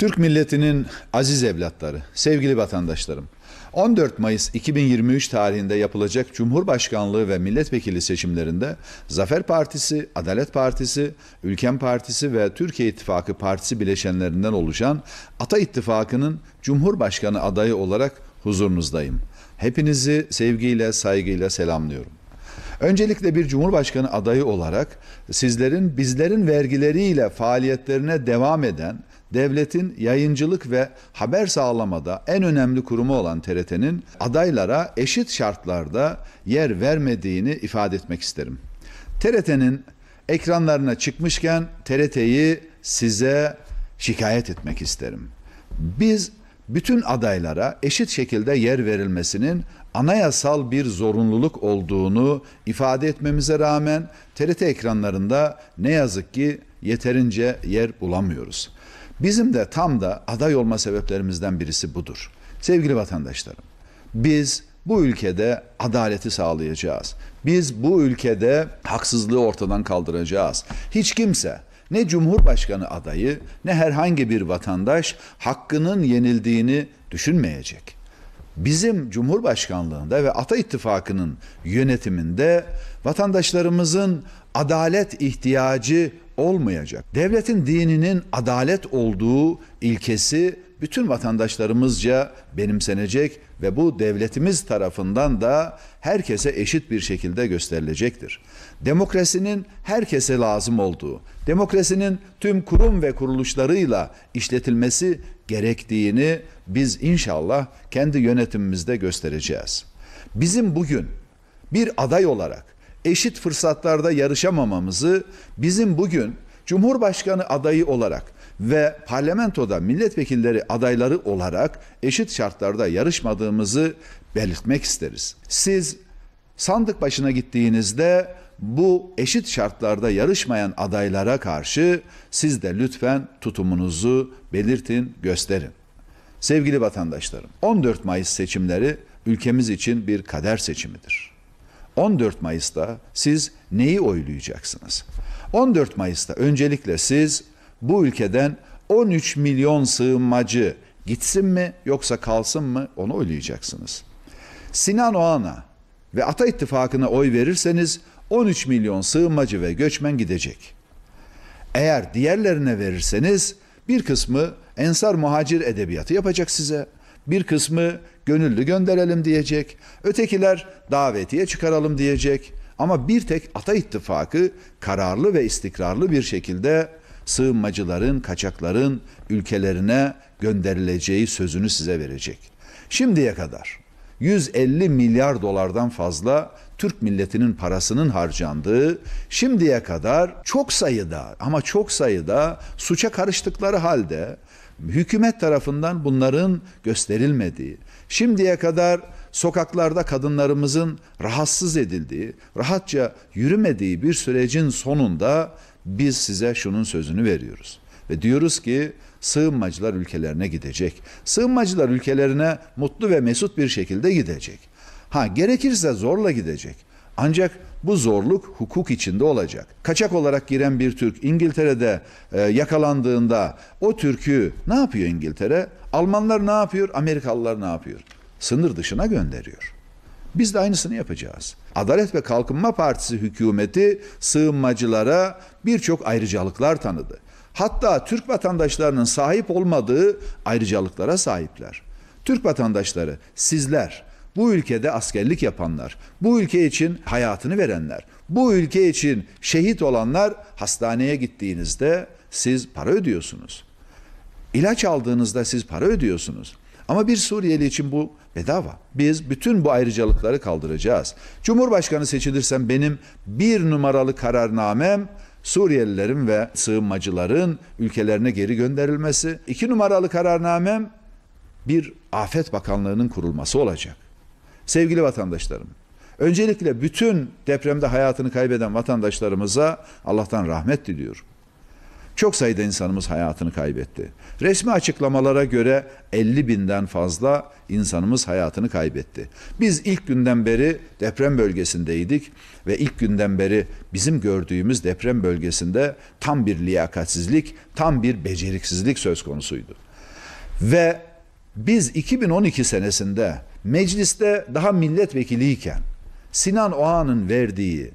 Türk milletinin aziz evlatları, sevgili vatandaşlarım. 14 Mayıs 2023 tarihinde yapılacak Cumhurbaşkanlığı ve milletvekili seçimlerinde Zafer Partisi, Adalet Partisi, Ülkem Partisi ve Türkiye İttifakı Partisi bileşenlerinden oluşan Ata İttifakı'nın Cumhurbaşkanı adayı olarak huzurunuzdayım. Hepinizi sevgiyle, saygıyla selamlıyorum. Öncelikle bir cumhurbaşkanı adayı olarak sizlerin bizlerin vergileriyle faaliyetlerine devam eden devletin yayıncılık ve haber sağlamada en önemli kurumu olan TRT'nin adaylara eşit şartlarda yer vermediğini ifade etmek isterim. TRT'nin ekranlarına çıkmışken TRT'yi size şikayet etmek isterim. Biz bütün adaylara eşit şekilde yer verilmesinin anayasal bir zorunluluk olduğunu ifade etmemize rağmen TRT ekranlarında ne yazık ki yeterince yer bulamıyoruz. Bizim de tam da aday olma sebeplerimizden birisi budur. Sevgili vatandaşlarım, biz bu ülkede adaleti sağlayacağız. Biz bu ülkede haksızlığı ortadan kaldıracağız. Hiç kimse ne Cumhurbaşkanı adayı ne herhangi bir vatandaş hakkının yenildiğini düşünmeyecek. Bizim Cumhurbaşkanlığında ve Ata İttifakı'nın yönetiminde vatandaşlarımızın adalet ihtiyacı olmayacak. Devletin dininin adalet olduğu ilkesi bütün vatandaşlarımızca benimsenecek ve bu devletimiz tarafından da herkese eşit bir şekilde gösterilecektir. Demokrasinin herkese lazım olduğu, demokrasinin tüm kurum ve kuruluşlarıyla işletilmesi gerektiğini biz inşallah kendi yönetimimizde göstereceğiz. Bizim bugün bir aday olarak eşit fırsatlarda yarışamamamızı bizim bugün Cumhurbaşkanı adayı olarak ve parlamentoda milletvekilleri adayları olarak eşit şartlarda yarışmadığımızı belirtmek isteriz. Siz sandık başına gittiğinizde bu eşit şartlarda yarışmayan adaylara karşı siz de lütfen tutumunuzu belirtin, gösterin. Sevgili vatandaşlarım, 14 Mayıs seçimleri ülkemiz için bir kader seçimidir. 14 Mayıs'ta siz neyi oylayacaksınız? 14 Mayıs'ta öncelikle siz bu ülkeden 13 milyon sığınmacı gitsin mi yoksa kalsın mı onu oylayacaksınız. Sinan Oğan'a ve Ata İttifakı'na oy verirseniz 13 milyon sığınmacı ve göçmen gidecek. Eğer diğerlerine verirseniz bir kısmı ensar muhacir edebiyatı yapacak size. Bir kısmı gönüllü gönderelim diyecek. Ötekiler davetiye çıkaralım diyecek. Ama bir tek Ata İttifakı kararlı ve istikrarlı bir şekilde sığınmacıların, kaçakların ülkelerine gönderileceği sözünü size verecek. Şimdiye kadar 150 milyar dolardan fazla Türk milletinin parasının harcandığı, şimdiye kadar çok sayıda ama çok sayıda suça karıştıkları halde hükümet tarafından bunların gösterilmediği, şimdiye kadar sokaklarda kadınlarımızın rahatsız edildiği, rahatça yürümediği bir sürecin sonunda biz size şunun sözünü veriyoruz. Ve diyoruz ki sığınmacılar ülkelerine gidecek. Sığınmacılar ülkelerine mutlu ve mesut bir şekilde gidecek. Ha gerekirse zorla gidecek. Ancak bu zorluk hukuk içinde olacak. Kaçak olarak giren bir Türk İngiltere'de e, yakalandığında o Türk'ü ne yapıyor İngiltere? Almanlar ne yapıyor? Amerikalılar ne yapıyor? Sınır dışına gönderiyor. Biz de aynısını yapacağız. Adalet ve Kalkınma Partisi hükümeti sığınmacılara birçok ayrıcalıklar tanıdı. Hatta Türk vatandaşlarının sahip olmadığı ayrıcalıklara sahipler. Türk vatandaşları sizler bu ülkede askerlik yapanlar, bu ülke için hayatını verenler, bu ülke için şehit olanlar hastaneye gittiğinizde siz para ödüyorsunuz. İlaç aldığınızda siz para ödüyorsunuz. Ama bir Suriyeli için bu bedava. Biz bütün bu ayrıcalıkları kaldıracağız. Cumhurbaşkanı seçilirsem benim bir numaralı kararnamem Suriyelilerin ve sığınmacıların ülkelerine geri gönderilmesi. İki numaralı kararnamem bir afet bakanlığının kurulması olacak. Sevgili vatandaşlarım, öncelikle bütün depremde hayatını kaybeden vatandaşlarımıza Allah'tan rahmet diliyorum. Çok sayıda insanımız hayatını kaybetti. Resmi açıklamalara göre 50 binden fazla insanımız hayatını kaybetti. Biz ilk günden beri deprem bölgesindeydik ve ilk günden beri bizim gördüğümüz deprem bölgesinde tam bir liyakatsizlik, tam bir beceriksizlik söz konusuydu. Ve biz 2012 senesinde mecliste daha milletvekiliyken Sinan Oğan'ın verdiği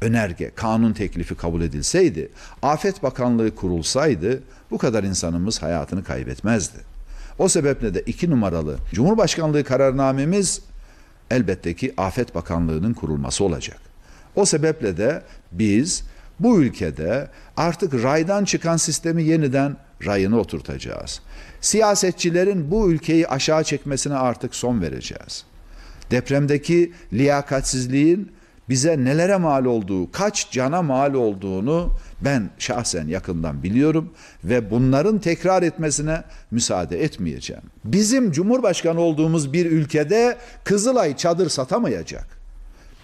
önerge, kanun teklifi kabul edilseydi, Afet Bakanlığı kurulsaydı bu kadar insanımız hayatını kaybetmezdi. O sebeple de iki numaralı Cumhurbaşkanlığı kararnamemiz elbette ki Afet Bakanlığı'nın kurulması olacak. O sebeple de biz bu ülkede artık raydan çıkan sistemi yeniden rayına oturtacağız. Siyasetçilerin bu ülkeyi aşağı çekmesine artık son vereceğiz. Depremdeki liyakatsizliğin bize nelere mal olduğu, kaç cana mal olduğunu ben şahsen yakından biliyorum ve bunların tekrar etmesine müsaade etmeyeceğim. Bizim cumhurbaşkanı olduğumuz bir ülkede Kızılay çadır satamayacak.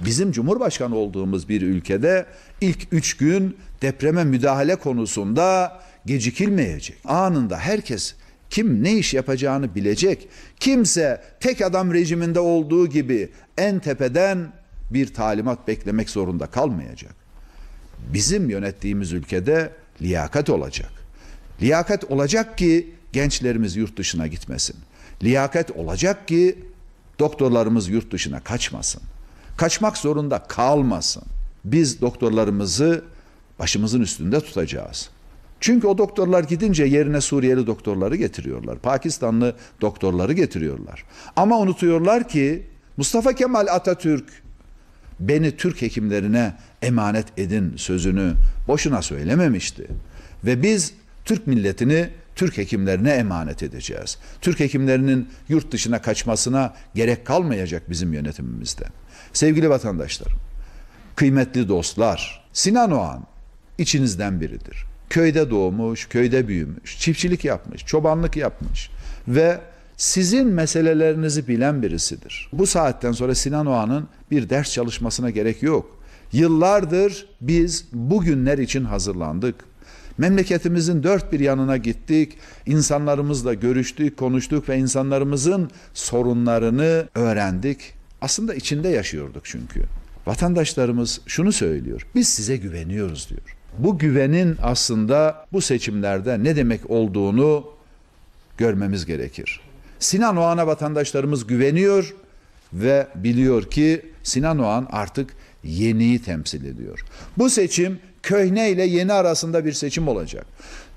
Bizim cumhurbaşkanı olduğumuz bir ülkede ilk üç gün depreme müdahale konusunda gecikilmeyecek. Anında herkes kim ne iş yapacağını bilecek. Kimse tek adam rejiminde olduğu gibi en tepeden bir talimat beklemek zorunda kalmayacak. Bizim yönettiğimiz ülkede liyakat olacak. Liyakat olacak ki gençlerimiz yurt dışına gitmesin. Liyakat olacak ki doktorlarımız yurt dışına kaçmasın. Kaçmak zorunda kalmasın. Biz doktorlarımızı başımızın üstünde tutacağız. Çünkü o doktorlar gidince yerine Suriyeli doktorları getiriyorlar. Pakistanlı doktorları getiriyorlar. Ama unutuyorlar ki Mustafa Kemal Atatürk beni Türk hekimlerine emanet edin sözünü boşuna söylememişti. Ve biz Türk milletini Türk hekimlerine emanet edeceğiz. Türk hekimlerinin yurt dışına kaçmasına gerek kalmayacak bizim yönetimimizde. Sevgili vatandaşlarım, kıymetli dostlar, Sinan Oğan içinizden biridir. Köyde doğmuş, köyde büyümüş, çiftçilik yapmış, çobanlık yapmış ve sizin meselelerinizi bilen birisidir. Bu saatten sonra Sinan Oğan'ın bir ders çalışmasına gerek yok. Yıllardır biz bugünler için hazırlandık. Memleketimizin dört bir yanına gittik, insanlarımızla görüştük, konuştuk ve insanlarımızın sorunlarını öğrendik. Aslında içinde yaşıyorduk çünkü. Vatandaşlarımız şunu söylüyor, biz size güveniyoruz diyor. Bu güvenin aslında bu seçimlerde ne demek olduğunu görmemiz gerekir. Sinan Oğan'a vatandaşlarımız güveniyor ve biliyor ki Sinan Oğan artık yeniyi temsil ediyor. Bu seçim köhne ile yeni arasında bir seçim olacak.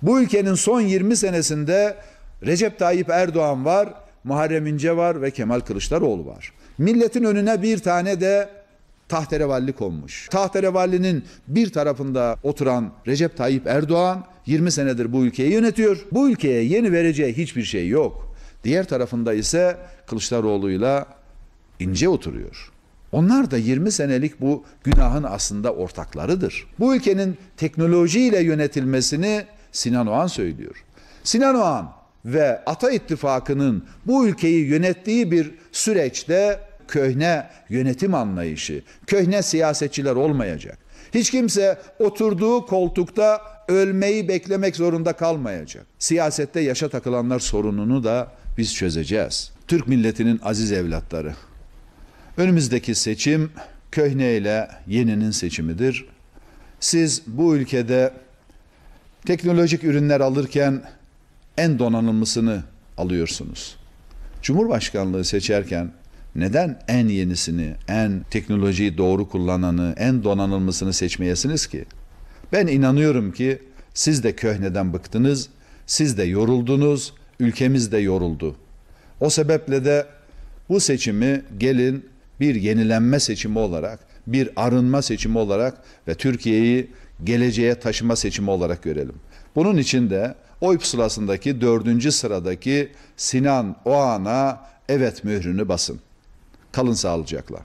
Bu ülkenin son 20 senesinde Recep Tayyip Erdoğan var, Muharrem İnce var ve Kemal Kılıçdaroğlu var. Milletin önüne bir tane de tahterevalli konmuş. Tahterevalinin bir tarafında oturan Recep Tayyip Erdoğan 20 senedir bu ülkeyi yönetiyor. Bu ülkeye yeni vereceği hiçbir şey yok. Diğer tarafında ise Kılıçdaroğlu'yla ince oturuyor. Onlar da 20 senelik bu günahın aslında ortaklarıdır. Bu ülkenin teknolojiyle yönetilmesini Sinan Oğan söylüyor. Sinan Oğan ve Ata İttifakı'nın bu ülkeyi yönettiği bir süreçte köhne yönetim anlayışı, köhne siyasetçiler olmayacak. Hiç kimse oturduğu koltukta ölmeyi beklemek zorunda kalmayacak. Siyasette yaşa takılanlar sorununu da biz çözeceğiz. Türk milletinin aziz evlatları. Önümüzdeki seçim köhne ile yeninin seçimidir. Siz bu ülkede teknolojik ürünler alırken en donanımlısını alıyorsunuz. Cumhurbaşkanlığı seçerken neden en yenisini, en teknolojiyi doğru kullananı, en donanımlısını seçmeyesiniz ki? Ben inanıyorum ki siz de köhneden bıktınız, siz de yoruldunuz, ülkemiz de yoruldu. O sebeple de bu seçimi gelin bir yenilenme seçimi olarak, bir arınma seçimi olarak ve Türkiye'yi geleceğe taşıma seçimi olarak görelim. Bunun için de oy pusulasındaki dördüncü sıradaki Sinan Oğan'a evet mührünü basın. Kalın sağlıcakla.